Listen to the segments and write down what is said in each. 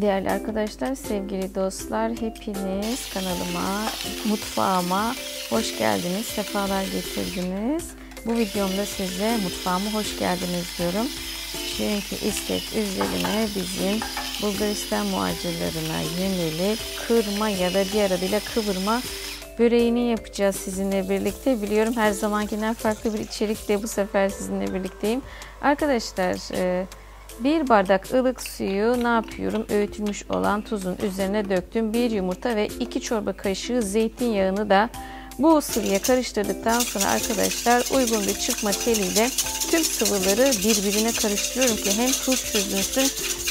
Değerli arkadaşlar, sevgili dostlar, hepiniz kanalıma, mutfağıma hoş geldiniz, sefalar getirdiniz. Bu videomda size mutfağıma hoş geldiniz diyorum. Çünkü istek üzerine bizim Bulgaristan muhacirlerine yönelik kırma ya da diğer adıyla kıvırma böreğini yapacağız sizinle birlikte. Biliyorum her zamankinden farklı bir içerikle bu sefer sizinle birlikteyim. Arkadaşlar e, bir bardak ılık suyu ne yapıyorum? Öğütülmüş olan tuzun üzerine döktüm. Bir yumurta ve iki çorba kaşığı zeytinyağını da bu sıvıya karıştırdıktan sonra arkadaşlar uygun bir çıkma teliyle tüm sıvıları birbirine karıştırıyorum ki hem tuz çözünsün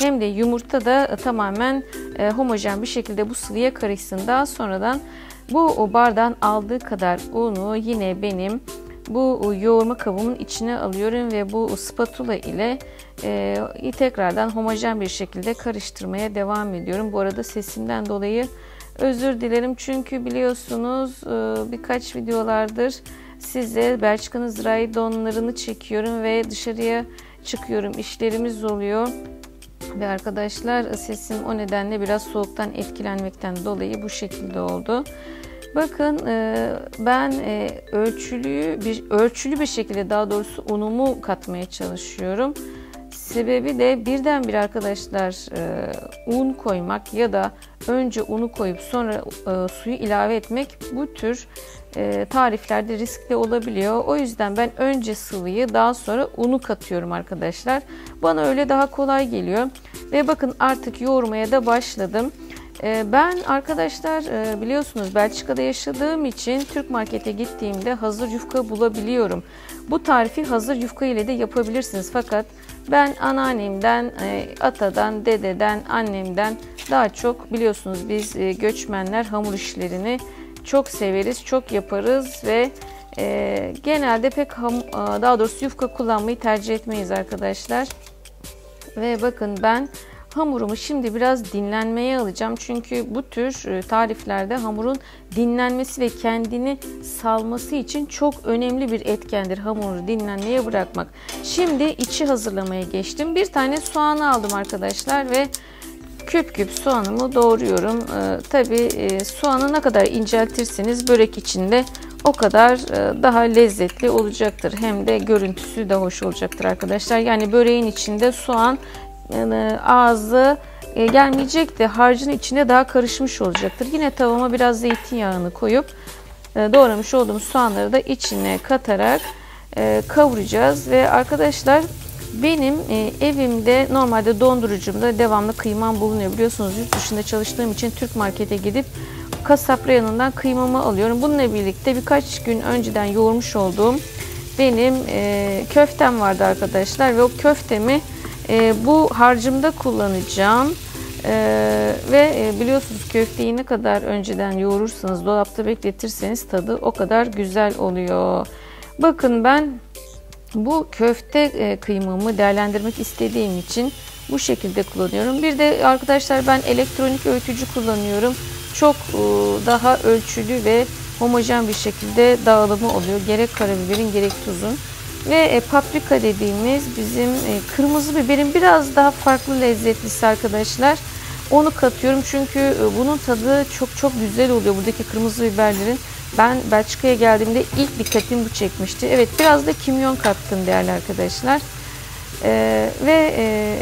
hem de yumurta da tamamen e, homojen bir şekilde bu sıvıya karışsın. Daha sonradan bu o bardağın aldığı kadar unu yine benim bu yoğurma kabımın içine alıyorum ve bu spatula ile e, tekrardan homojen bir şekilde karıştırmaya devam ediyorum. Bu arada sesimden dolayı özür dilerim çünkü biliyorsunuz e, birkaç videolardır size Belçika'nın zirai donlarını çekiyorum ve dışarıya çıkıyorum. İşlerimiz oluyor. Ve arkadaşlar sesim o nedenle biraz soğuktan etkilenmekten dolayı bu şekilde oldu. Bakın e, ben e, ölçülü bir ölçülü bir şekilde daha doğrusu unumu katmaya çalışıyorum. Sebebi de birdenbire arkadaşlar e, un koymak ya da önce unu koyup sonra suyu ilave etmek bu tür tariflerde riskli olabiliyor. O yüzden ben önce sıvıyı daha sonra unu katıyorum arkadaşlar. Bana öyle daha kolay geliyor. Ve bakın artık yoğurmaya da başladım. Ben arkadaşlar e, biliyorsunuz Belçika'da yaşadığım için Türk markete gittiğimde hazır yufka bulabiliyorum. Bu tarifi hazır yufka ile de yapabilirsiniz. Fakat ben anneannemden, e, atadan, dededen, annemden daha çok biliyorsunuz biz e, göçmenler hamur işlerini çok severiz, çok yaparız ve genelde pek daha doğrusu yufka kullanmayı tercih etmeyiz arkadaşlar. Ve bakın ben Hamurumu şimdi biraz dinlenmeye alacağım. Çünkü bu tür e, tariflerde hamurun dinlenmesi ve kendini salması için çok önemli bir etkendir hamuru dinlenmeye bırakmak. Şimdi içi hazırlamaya geçtim. Bir tane soğanı aldım arkadaşlar ve küp küp soğanımı doğruyorum. Ee, Tabi e, soğanı ne kadar inceltirseniz börek içinde o kadar e, daha lezzetli olacaktır. Hem de görüntüsü de hoş olacaktır arkadaşlar. Yani böreğin içinde soğan yani ağzı e, gelmeyecek de harcın içine daha karışmış olacaktır. Yine tavama biraz zeytinyağını koyup e, doğramış olduğum soğanları da içine katarak e, kavuracağız. Ve arkadaşlar benim evimde normalde dondurucumda devamlı kıymam bulunuyor. Biliyorsunuz yurt dışında çalıştığım için Türk markete gidip kasap reyonundan kıymamı alıyorum. Bununla birlikte birkaç gün önceden yoğurmuş olduğum benim köftem vardı arkadaşlar ve o köftemi e, bu harcımda kullanacağım. Ee, ve e, biliyorsunuz köfteyi ne kadar önceden yoğurursanız, dolapta bekletirseniz tadı o kadar güzel oluyor. Bakın ben bu köfte e, kıymamı değerlendirmek istediğim için bu şekilde kullanıyorum. Bir de arkadaşlar ben elektronik öğütücü kullanıyorum. Çok e, daha ölçülü ve homojen bir şekilde dağılımı oluyor. Gerek karabiberin gerek tuzun. Ve e, paprika dediğimiz bizim e, kırmızı biberin biraz daha farklı lezzetlisi arkadaşlar. Onu katıyorum çünkü e, bunun tadı çok çok güzel oluyor buradaki kırmızı biberlerin. Ben Belçika'ya geldiğimde ilk dikkatim bu çekmişti. Evet biraz da kimyon kattım değerli arkadaşlar. Ee, ve e,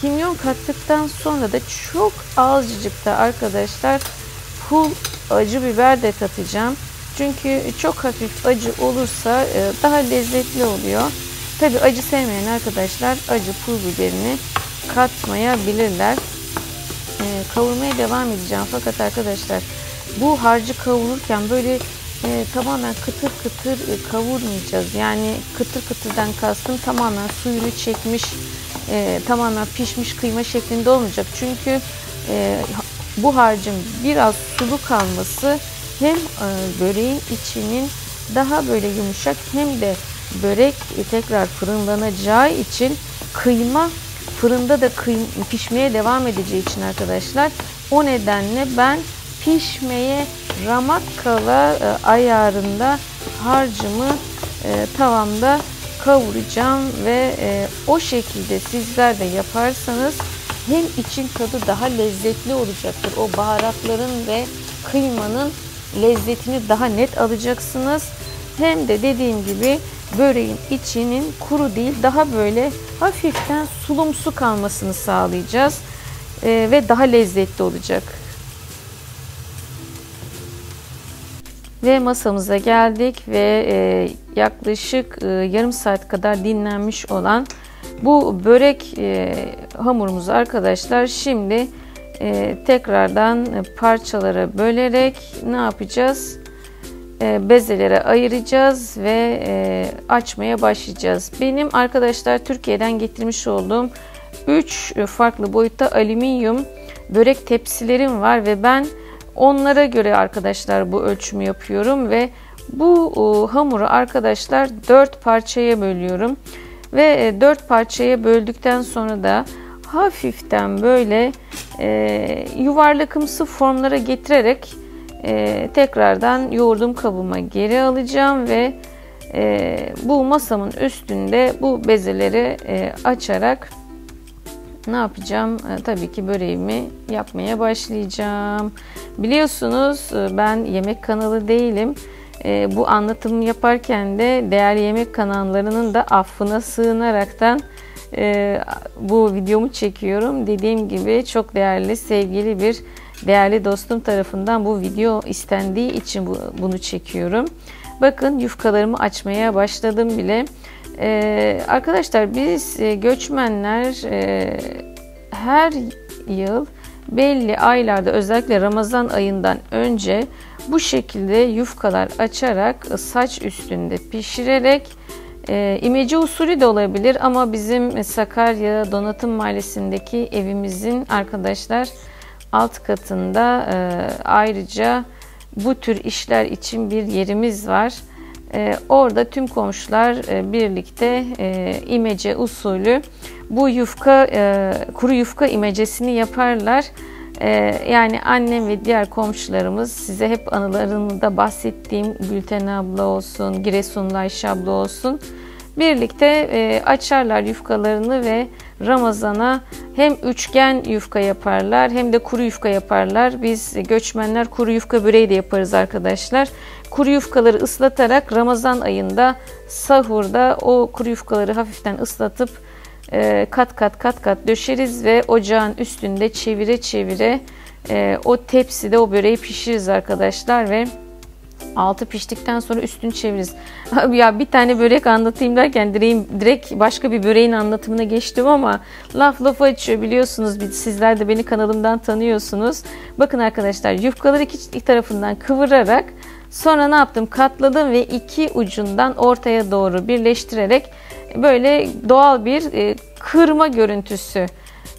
kimyon kattıktan sonra da çok azıcık da arkadaşlar pul acı biber de katacağım. Çünkü çok hafif acı olursa e, daha lezzetli oluyor. Tabi acı sevmeyen arkadaşlar acı pul biberini katmayabilirler. E, kavurmaya devam edeceğim. Fakat arkadaşlar bu harcı kavururken böyle e, tamamen kıtır kıtır e, kavurmayacağız. Yani kıtır kıtırdan kastım tamamen suyunu çekmiş, e, tamamen pişmiş kıyma şeklinde olmayacak. Çünkü e, bu harcın biraz sulu kalması hem e, böreğin içinin daha böyle yumuşak hem de börek tekrar fırınlanacağı için kıyma fırında da kıym pişmeye devam edeceği için arkadaşlar o nedenle ben pişmeye ramak kala e, ayarında harcımı e, tavamda kavuracağım ve e, o şekilde sizler de yaparsanız hem için tadı daha lezzetli olacaktır. O baharatların ve kıymanın lezzetini daha net alacaksınız. Hem de dediğim gibi böreğin içinin kuru değil daha böyle hafiften sulumsu kalmasını sağlayacağız. Ee, ve daha lezzetli olacak. Ve masamıza geldik ve e, yaklaşık e, yarım saat kadar dinlenmiş olan bu börek e, hamurumuzu arkadaşlar şimdi e, tekrardan parçalara bölerek ne yapacağız? E, bezelere ayıracağız ve e, açmaya başlayacağız. Benim arkadaşlar Türkiye'den getirmiş olduğum 3 farklı boyutta alüminyum börek tepsilerim var ve ben onlara göre arkadaşlar bu ölçümü yapıyorum ve bu hamuru arkadaşlar 4 parçaya bölüyorum. Ve 4 e, parçaya böldükten sonra da hafiften böyle e, yuvarlakımsı formlara getirerek e, tekrardan yoğurdum kabıma geri alacağım ve e, bu masamın üstünde bu bezeleri e, açarak ne yapacağım? E, tabii ki böreğimi yapmaya başlayacağım. Biliyorsunuz e, ben yemek kanalı değilim. E, bu anlatımı yaparken de değerli yemek kanallarının da affına sığınaraktan e, bu videomu çekiyorum. Dediğim gibi çok değerli, sevgili bir değerli dostum tarafından bu video istendiği için bu, bunu çekiyorum. Bakın yufkalarımı açmaya başladım bile. Ee, arkadaşlar biz e, göçmenler e, her yıl belli aylarda özellikle Ramazan ayından önce bu şekilde yufkalar açarak saç üstünde pişirerek e, imece usulü de olabilir ama bizim Sakarya Donatım Mahallesi'ndeki evimizin arkadaşlar alt katında e, ayrıca bu tür işler için bir yerimiz var. E, orada tüm komşular e, birlikte e, imece usulü bu yufka e, kuru yufka imecesini yaparlar. E, yani annem ve diğer komşularımız size hep anılarında bahsettiğim Gülten abla olsun, Giresunlu Ayşe abla olsun birlikte e, açarlar yufkalarını ve Ramazana hem üçgen yufka yaparlar hem de kuru yufka yaparlar. Biz göçmenler kuru yufka böreği de yaparız arkadaşlar. Kuru yufkaları ıslatarak Ramazan ayında sahurda o kuru yufkaları hafiften ıslatıp kat kat kat kat döşeriz ve ocağın üstünde çevire çevire e, o tepside o böreği pişiririz arkadaşlar ve altı piştikten sonra üstünü çeviririz. ya bir tane börek anlatayım derken direkt, direkt başka bir böreğin anlatımına geçtim ama laf lafı açıyor biliyorsunuz. Sizler de beni kanalımdan tanıyorsunuz. Bakın arkadaşlar yufkaları iki tarafından kıvırarak sonra ne yaptım? Katladım ve iki ucundan ortaya doğru birleştirerek böyle doğal bir e, kırma görüntüsü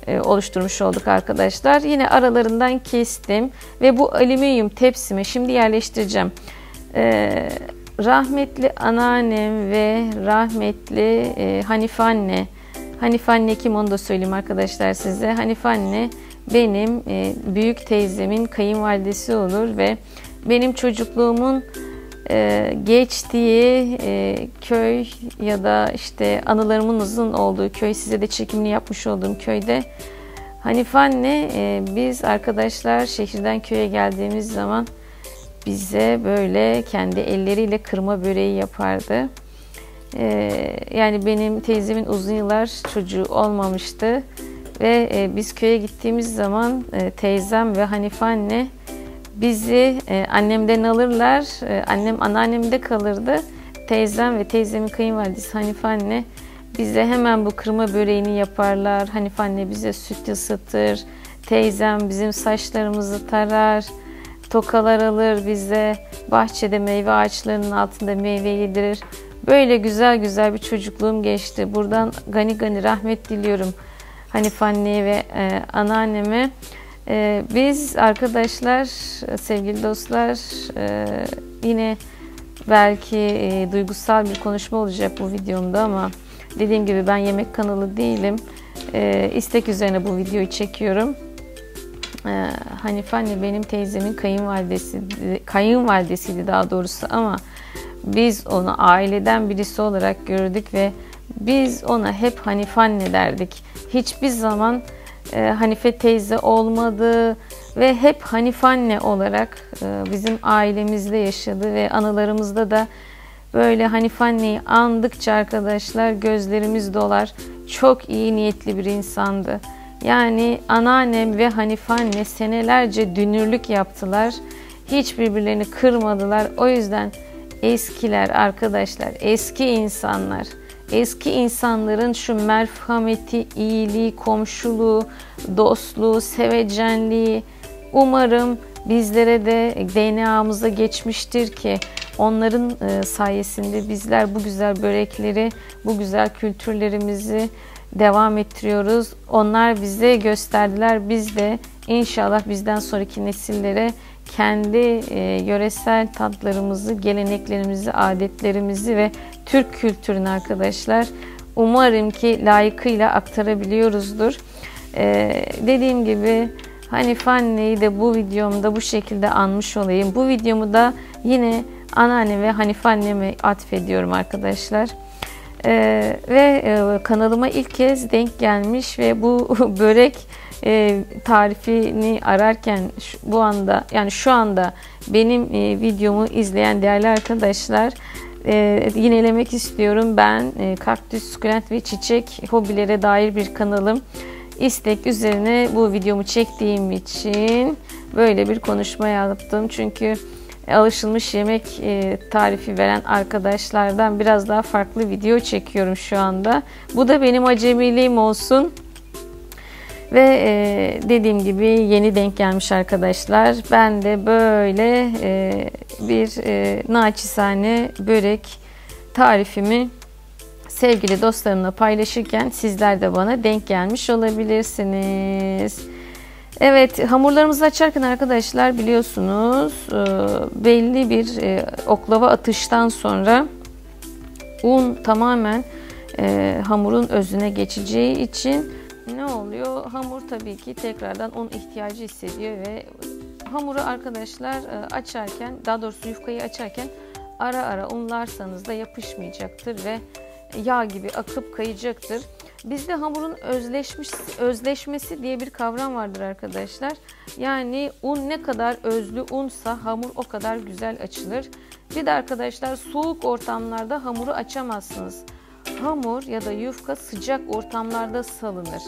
e, oluşturmuş olduk arkadaşlar. Yine aralarından kestim ve bu alüminyum tepsime şimdi yerleştireceğim. Ee, rahmetli anneannem ve rahmetli e, Hanife anne, Hanife anne kim onu da söyleyeyim arkadaşlar size. Hanife anne benim e, büyük teyzemin kayınvalidesi olur ve benim çocukluğumun e, geçtiği e, köy ya da işte anılarımın uzun olduğu köy size de çekimini yapmış olduğum köyde Hanife anne e, biz arkadaşlar şehirden köye geldiğimiz zaman bize böyle kendi elleriyle kırma böreği yapardı. Ee, yani benim teyzemin uzun yıllar çocuğu olmamıştı ve e, biz köye gittiğimiz zaman e, teyzem ve Hanife anne bizi e, annemden alırlar. E, annem anneannemde kalırdı. Teyzem ve teyzemin kayınvalidesi Hanife anne bize hemen bu kırma böreğini yaparlar. Hanife anne bize süt ısıtır. Teyzem bizim saçlarımızı tarar tokalar alır bize, bahçede meyve ağaçlarının altında meyve yedirir. Böyle güzel güzel bir çocukluğum geçti. Buradan gani gani rahmet diliyorum Hanif anneye ve e, anneanneme. E, biz arkadaşlar, sevgili dostlar e, yine belki e, duygusal bir konuşma olacak bu videomda ama dediğim gibi ben yemek kanalı değilim. E, istek üzerine bu videoyu çekiyorum. Ee, Hanife anne benim teyzemin kayınvalidesi, kayınvalidesiydi daha doğrusu ama biz onu aileden birisi olarak gördük ve biz ona hep Hanife anne derdik. Hiçbir zaman e, Hanife teyze olmadı ve hep Hanife anne olarak e, bizim ailemizde yaşadı ve anılarımızda da böyle Hanife anneyi andıkça arkadaşlar gözlerimiz dolar. Çok iyi niyetli bir insandı. Yani anneannem ve Hanife anne senelerce dünürlük yaptılar. Hiç birbirlerini kırmadılar. O yüzden eskiler arkadaşlar, eski insanlar, eski insanların şu merhameti, iyiliği, komşuluğu, dostluğu, sevecenliği umarım bizlere de DNA'mıza geçmiştir ki onların e, sayesinde bizler bu güzel börekleri, bu güzel kültürlerimizi devam ettiriyoruz. Onlar bize gösterdiler. Biz de inşallah bizden sonraki nesillere kendi e, yöresel tatlarımızı, geleneklerimizi, adetlerimizi ve Türk kültürünü arkadaşlar umarım ki layıkıyla aktarabiliyoruzdur. E, dediğim gibi Hanife anneyi de bu videomda bu şekilde anmış olayım. Bu videomu da yine anneanne ve Hanife anneme atfediyorum arkadaşlar. Ee, ve e, kanalıma ilk kez denk gelmiş ve bu börek e, tarifini ararken şu, bu anda yani şu anda benim e, videomu izleyen değerli arkadaşlar e, yinelemek istiyorum. Ben e, kaktüs, sukulent ve çiçek hobilere dair bir kanalım. İstek üzerine bu videomu çektiğim için böyle bir konuşma yaptım. Çünkü alışılmış yemek e, tarifi veren arkadaşlardan biraz daha farklı video çekiyorum şu anda. Bu da benim acemiliğim olsun. Ve e, dediğim gibi yeni denk gelmiş arkadaşlar. Ben de böyle e, bir e, naçizane börek tarifimi sevgili dostlarımla paylaşırken sizler de bana denk gelmiş olabilirsiniz. Evet hamurlarımızı açarken arkadaşlar biliyorsunuz e, belli bir e, oklava atıştan sonra un tamamen e, hamurun özüne geçeceği için oluyor? Hamur tabii ki tekrardan un ihtiyacı hissediyor ve hamuru arkadaşlar açarken daha doğrusu yufkayı açarken ara ara unlarsanız da yapışmayacaktır ve yağ gibi akıp kayacaktır. Bizde hamurun özleşmiş özleşmesi diye bir kavram vardır arkadaşlar. Yani un ne kadar özlü unsa hamur o kadar güzel açılır. Bir de arkadaşlar soğuk ortamlarda hamuru açamazsınız. Hamur ya da yufka sıcak ortamlarda salınır.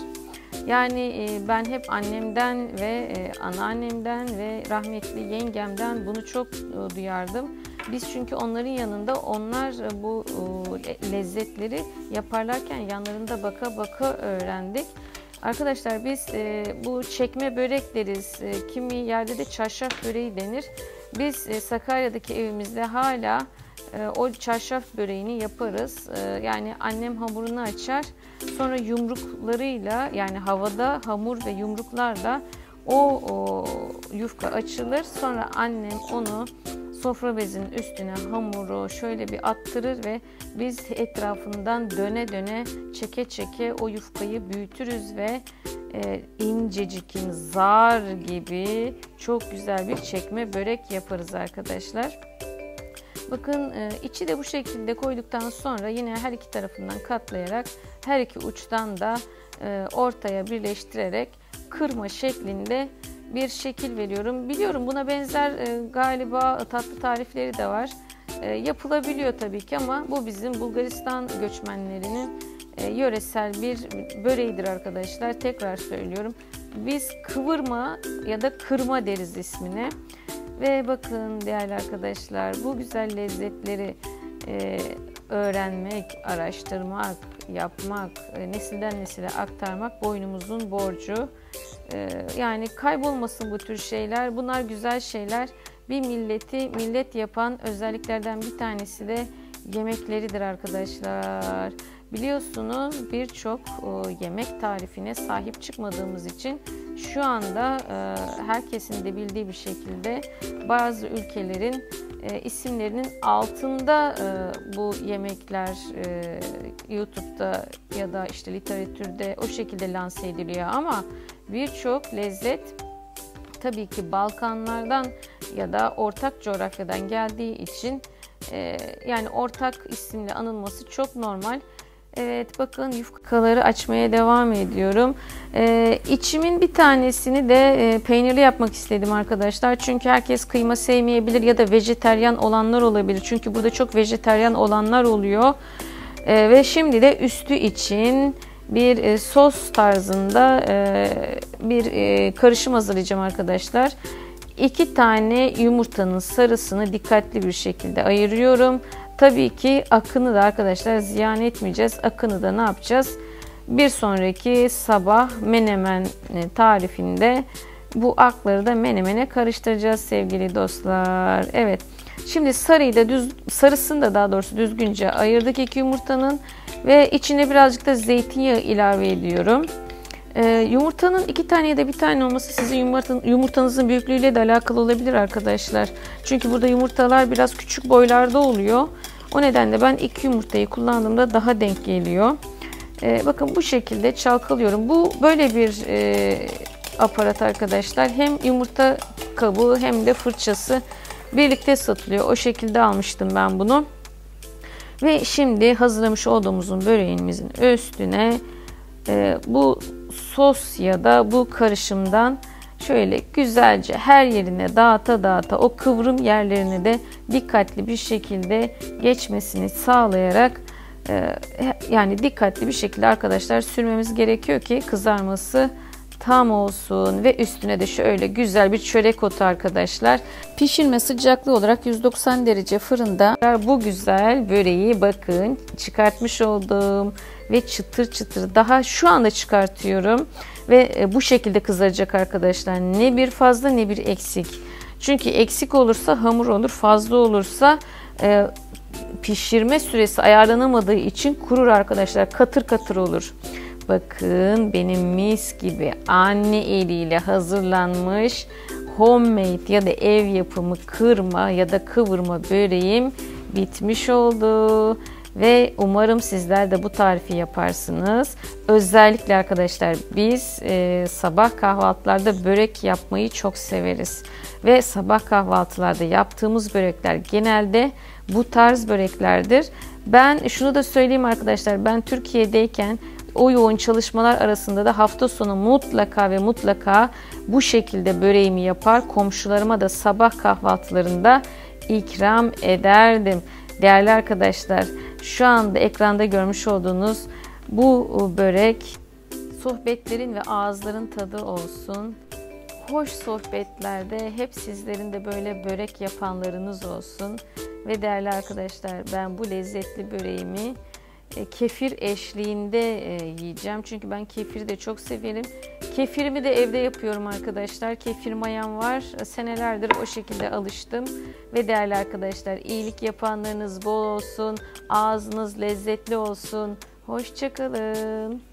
Yani e, ben hep annemden ve e, anneannemden ve rahmetli yengemden bunu çok e, duyardım. Biz çünkü onların yanında onlar bu lezzetleri yaparlarken yanlarında baka baka öğrendik. Arkadaşlar biz bu çekme börek deriz. Kimi yerde de çarşaf böreği denir. Biz Sakarya'daki evimizde hala o çarşaf böreğini yaparız. Yani annem hamurunu açar. Sonra yumruklarıyla yani havada hamur ve yumruklarla o, o yufka açılır. Sonra annem onu sofra bezinin üstüne hamuru şöyle bir attırır ve biz etrafından döne döne çeke çeke o yufkayı büyütürüz ve e, incecikin zar gibi çok güzel bir çekme börek yaparız arkadaşlar. Bakın e, içi de bu şekilde koyduktan sonra yine her iki tarafından katlayarak her iki uçtan da e, ortaya birleştirerek kırma şeklinde bir şekil veriyorum. Biliyorum buna benzer e, galiba tatlı tarifleri de var. Yapılabiliyor tabii ki ama bu bizim Bulgaristan göçmenlerinin yöresel bir böreğidir arkadaşlar. Tekrar söylüyorum. Biz kıvırma ya da kırma deriz ismine. Ve bakın değerli arkadaşlar bu güzel lezzetleri e, öğrenmek, araştırmak, yapmak, e, nesilden nesile aktarmak boynumuzun borcu. E, yani kaybolmasın bu tür şeyler. Bunlar güzel şeyler. Bir milleti millet yapan özelliklerden bir tanesi de yemekleridir arkadaşlar. Biliyorsunuz birçok yemek tarifine sahip çıkmadığımız için şu anda e, herkesin de bildiği bir şekilde bazı ülkelerin e, isimlerinin altında e, bu yemekler YouTube'da ya da işte literatürde o şekilde lanse ediliyor ama birçok lezzet tabii ki Balkanlardan ya da ortak coğrafyadan geldiği için yani ortak isimle anılması çok normal. Evet bakın yufkaları açmaya devam ediyorum. Ee, içimin bir tanesini de e, peynirli yapmak istedim arkadaşlar. Çünkü herkes kıyma sevmeyebilir ya da vejeteryan olanlar olabilir. Çünkü burada çok vejeteryan olanlar oluyor. Ee, ve şimdi de üstü için bir e, sos tarzında e, bir e, karışım hazırlayacağım arkadaşlar. İki tane yumurtanın sarısını dikkatli bir şekilde ayırıyorum. Tabii ki akını da arkadaşlar ziyan etmeyeceğiz. Akını da ne yapacağız? Bir sonraki sabah menemen tarifinde bu akları da menemene karıştıracağız sevgili dostlar. Evet. Şimdi sarıyı da düz sarısını da daha doğrusu düzgünce ayırdık iki yumurtanın ve içine birazcık da zeytinyağı ilave ediyorum. Ee, yumurtanın iki tane ya da bir tane olması sizin yumurtanın, yumurtanızın büyüklüğüyle de alakalı olabilir arkadaşlar. Çünkü burada yumurtalar biraz küçük boylarda oluyor. O nedenle ben iki yumurtayı kullandığımda daha denk geliyor. Ee, bakın bu şekilde çalkalıyorum. Bu böyle bir e, aparat arkadaşlar. Hem yumurta kabuğu hem de fırçası birlikte satılıyor. O şekilde almıştım ben bunu. Ve şimdi hazırlamış olduğumuzun böreğimizin üstüne e, bu sos ya da bu karışımdan şöyle güzelce her yerine dağıta dağıta o kıvrım yerlerine de dikkatli bir şekilde geçmesini sağlayarak e, yani dikkatli bir şekilde arkadaşlar sürmemiz gerekiyor ki kızarması tam olsun ve üstüne de şöyle güzel bir çörek otu arkadaşlar. Pişirme sıcaklığı olarak 190 derece fırında bu güzel böreği bakın çıkartmış oldum ve çıtır çıtır daha şu anda çıkartıyorum ve e, bu şekilde kızaracak arkadaşlar. Ne bir fazla ne bir eksik. Çünkü eksik olursa hamur olur, fazla olursa e, pişirme süresi ayarlanamadığı için kurur arkadaşlar. Katır katır olur. Bakın benim mis gibi anne eliyle hazırlanmış homemade ya da ev yapımı kırma ya da kıvırma böreğim bitmiş oldu. Ve umarım sizler de bu tarifi yaparsınız. Özellikle arkadaşlar biz e, sabah kahvaltılarda börek yapmayı çok severiz. Ve sabah kahvaltılarda yaptığımız börekler genelde bu tarz böreklerdir. Ben şunu da söyleyeyim arkadaşlar. Ben Türkiye'deyken o yoğun çalışmalar arasında da hafta sonu mutlaka ve mutlaka bu şekilde böreğimi yapar. Komşularıma da sabah kahvaltılarında ikram ederdim. Değerli arkadaşlar, şu anda ekranda görmüş olduğunuz bu börek sohbetlerin ve ağızların tadı olsun. Hoş sohbetlerde hep sizlerin de böyle börek yapanlarınız olsun. Ve değerli arkadaşlar ben bu lezzetli böreğimi e, kefir eşliğinde e, yiyeceğim. Çünkü ben kefiri de çok severim. Kefirimi de evde yapıyorum arkadaşlar. Kefir mayam var. Senelerdir o şekilde alıştım. Ve değerli arkadaşlar iyilik yapanlarınız bol olsun. Ağzınız lezzetli olsun. Hoşçakalın.